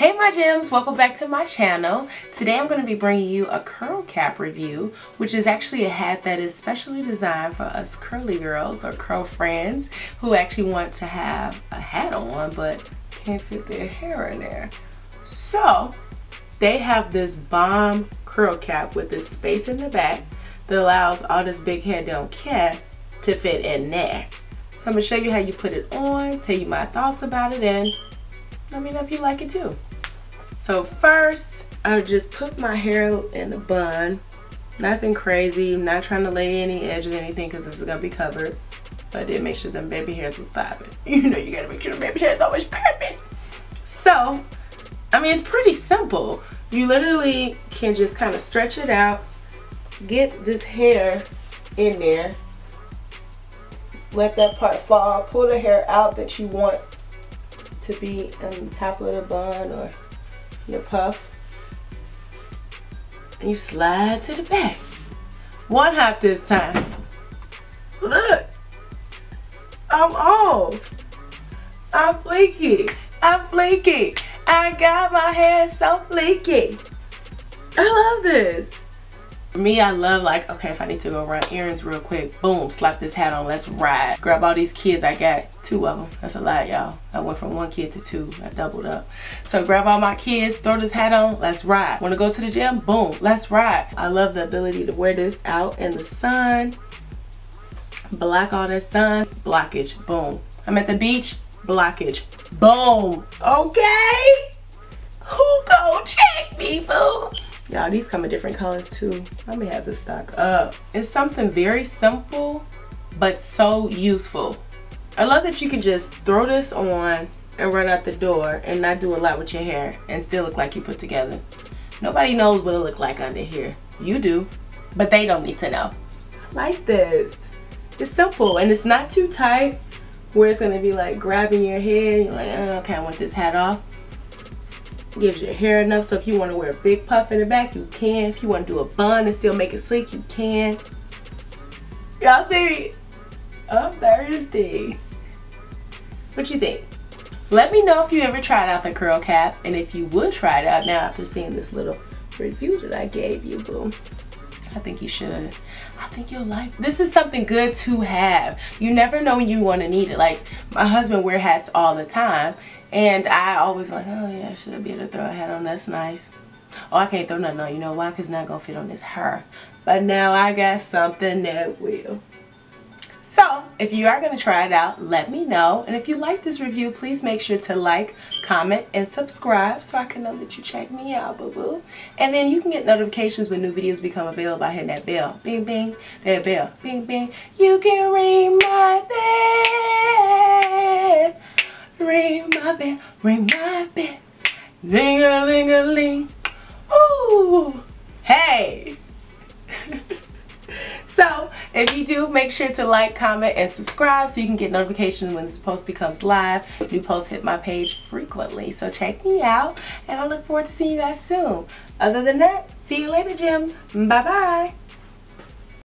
Hey my gems, welcome back to my channel. Today I'm going to be bringing you a curl cap review, which is actually a hat that is specially designed for us curly girls or curl friends who actually want to have a hat on but can't fit their hair in there. So they have this bomb curl cap with this space in the back that allows all this big head down cap to fit in there. So I'm going to show you how you put it on, tell you my thoughts about it, and let me know if you like it too. So first, I just put my hair in a bun. Nothing crazy, not trying to lay any edges or anything because this is gonna be covered. But I did make sure them baby hairs was popping. You know you gotta make sure the baby hairs always perfect. So, I mean it's pretty simple. You literally can just kind of stretch it out, get this hair in there, let that part fall, pull the hair out that you want to be on the top of the bun or your puff. And you slide to the back. One hop this time. Look. I'm off. I'm fleeky. I'm fleeky. I got my hair so fleeky. I love this. For me, I love like, okay, if I need to go run errands real quick, boom, slap this hat on, let's ride. Grab all these kids, I got two of them. That's a lot, y'all. I went from one kid to two, I doubled up. So grab all my kids, throw this hat on, let's ride. Wanna go to the gym? Boom, let's ride. I love the ability to wear this out in the sun, block all that sun, blockage, boom. I'm at the beach, blockage, boom. Okay? Who go check me, boo? Y'all, these come in different colors too. I may have to stock up. It's something very simple, but so useful. I love that you can just throw this on and run out the door and not do a lot with your hair and still look like you put together. Nobody knows what it look like under here. You do, but they don't need to know. I like this. It's simple and it's not too tight where it's gonna be like grabbing your head. You're like, oh, okay, I want this hat off gives your hair enough. So if you want to wear a big puff in the back you can. If you want to do a bun and still make it sleek you can. Y'all see? I'm thirsty. What you think? Let me know if you ever tried out the curl cap and if you would try it out now after seeing this little review that I gave you boom I think you should. I think you'll like this is something good to have. You never know when you want to need it. Like my husband wear hats all the time and I always like, oh yeah, I should be able to throw a hat on. That's nice. Oh, I can't throw nothing on. You know why? Because it's not going to fit on this hair. But now I got something that will. So, if you are going to try it out, let me know. And if you like this review, please make sure to like, comment, and subscribe so I can know that you check me out, boo-boo. And then you can get notifications when new videos become available by hitting that bell. Bing, bing. That bell. Bing, bing. You can ring my bell. Ring my bell, ring my bell. Ling a ling a ling. Ooh. Hey. So, if you do, make sure to like, comment, and subscribe so you can get notifications when this post becomes live. New posts hit my page frequently. So check me out, and I look forward to seeing you guys soon. Other than that, see you later, gems. Bye-bye.